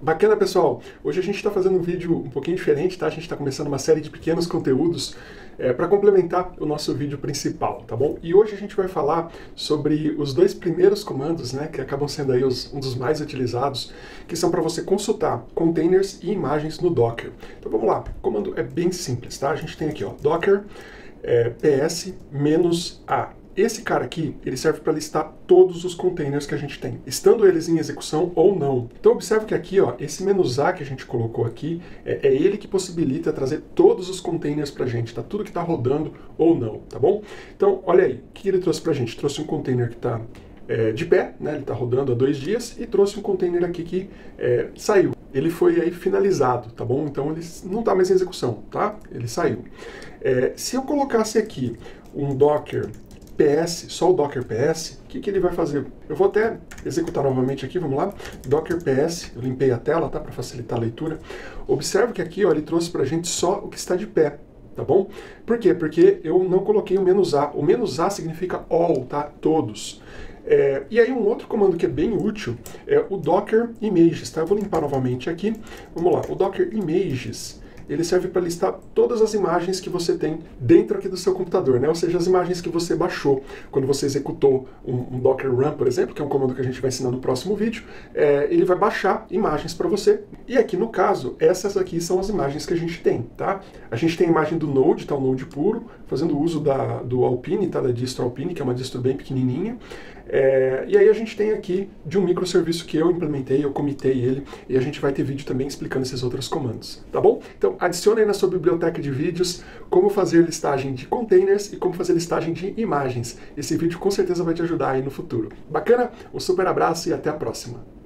Bacana, pessoal! Hoje a gente está fazendo um vídeo um pouquinho diferente, tá? A gente está começando uma série de pequenos conteúdos é, para complementar o nosso vídeo principal, tá bom? E hoje a gente vai falar sobre os dois primeiros comandos, né, que acabam sendo aí os, um dos mais utilizados, que são para você consultar containers e imagens no Docker. Então vamos lá, o comando é bem simples, tá? A gente tem aqui, ó, docker é, ps-a esse cara aqui, ele serve para listar todos os containers que a gente tem, estando eles em execução ou não. Então observe que aqui, ó, esse "-a" que a gente colocou aqui, é, é ele que possibilita trazer todos os containers para a gente, tá? Tudo que está rodando ou não, tá bom? Então, olha aí, o que ele trouxe para a gente? Trouxe um container que está é, de pé, né? Ele está rodando há dois dias e trouxe um container aqui que é, saiu. Ele foi aí finalizado, tá bom? Então ele não está mais em execução, tá? Ele saiu. É, se eu colocasse aqui um Docker PS, só o Docker PS, o que, que ele vai fazer? Eu vou até executar novamente aqui, vamos lá. Docker PS, eu limpei a tela, tá? Para facilitar a leitura. Observe que aqui, ó, ele trouxe para a gente só o que está de pé, tá bom? Por quê? Porque eu não coloquei o menos "-a". O menos "-a" significa all, tá? Todos. É, e aí um outro comando que é bem útil é o Docker Images, tá? Eu vou limpar novamente aqui. Vamos lá, o Docker Images ele serve para listar todas as imagens que você tem dentro aqui do seu computador, né? ou seja, as imagens que você baixou quando você executou um, um Docker Run, por exemplo, que é um comando que a gente vai ensinar no próximo vídeo, é, ele vai baixar imagens para você. E aqui no caso, essas aqui são as imagens que a gente tem, tá? A gente tem a imagem do Node, tá? O Node puro, fazendo uso da, do Alpine, tá? Da distro Alpine, que é uma distro bem pequenininha. É, e aí a gente tem aqui de um microserviço que eu implementei, eu comitei ele, e a gente vai ter vídeo também explicando esses outros comandos, tá bom? Então adicione aí na sua biblioteca de vídeos como fazer listagem de containers e como fazer listagem de imagens. Esse vídeo com certeza vai te ajudar aí no futuro. Bacana? Um super abraço e até a próxima!